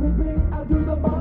I do do the bomb.